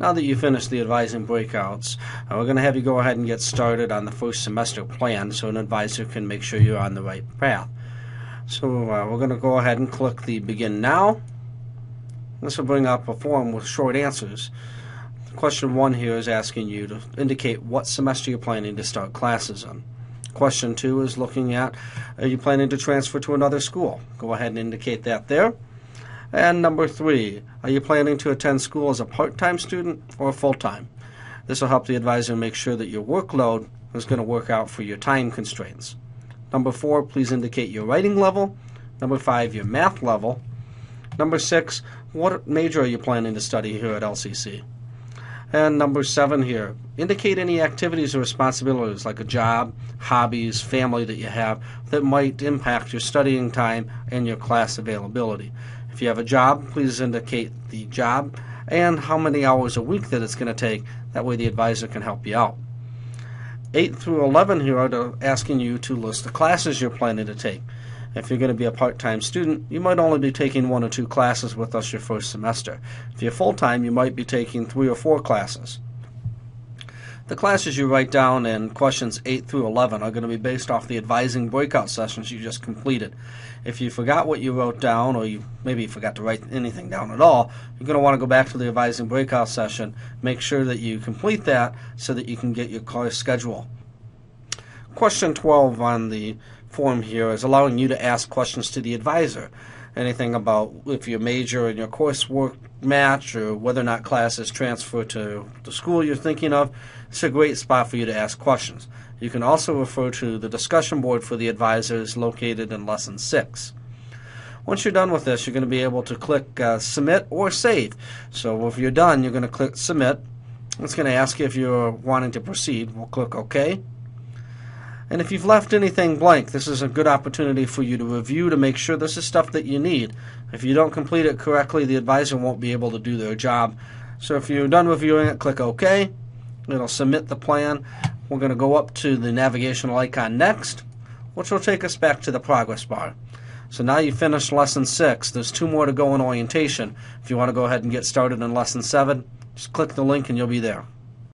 Now that you've finished the advising breakouts, uh, we're going to have you go ahead and get started on the first semester plan so an advisor can make sure you're on the right path. So uh, we're going to go ahead and click the Begin Now. This will bring up a form with short answers. Question 1 here is asking you to indicate what semester you're planning to start classes in. Question 2 is looking at are you planning to transfer to another school? Go ahead and indicate that there. And number three, are you planning to attend school as a part time student or full time? This will help the advisor make sure that your workload is going to work out for your time constraints. Number four, please indicate your writing level. Number five, your math level. Number six, what major are you planning to study here at LCC? And number seven here, indicate any activities or responsibilities like a job, hobbies, family that you have that might impact your studying time and your class availability. If you have a job, please indicate the job and how many hours a week that it's going to take. That way the advisor can help you out. 8 through 11 here are asking you to list the classes you're planning to take. If you're going to be a part-time student, you might only be taking one or two classes with us your first semester. If you're full-time, you might be taking three or four classes. The classes you write down in questions 8 through 11 are going to be based off the advising breakout sessions you just completed. If you forgot what you wrote down, or you maybe forgot to write anything down at all, you're going to want to go back to the advising breakout session, make sure that you complete that so that you can get your course schedule. Question 12 on the form here is allowing you to ask questions to the advisor. Anything about if your major and your coursework match or whether or not classes transfer to the school you're thinking of. It's a great spot for you to ask questions. You can also refer to the discussion board for the advisors located in Lesson 6. Once you're done with this, you're going to be able to click uh, Submit or Save. So if you're done, you're going to click Submit. It's going to ask you if you're wanting to proceed. We'll click OK. And if you've left anything blank, this is a good opportunity for you to review to make sure this is stuff that you need. If you don't complete it correctly, the advisor won't be able to do their job. So if you're done reviewing it, click OK. It'll submit the plan. We're going to go up to the navigational icon next, which will take us back to the progress bar. So now you've finished lesson six. There's two more to go in orientation. If you want to go ahead and get started in lesson seven, just click the link and you'll be there.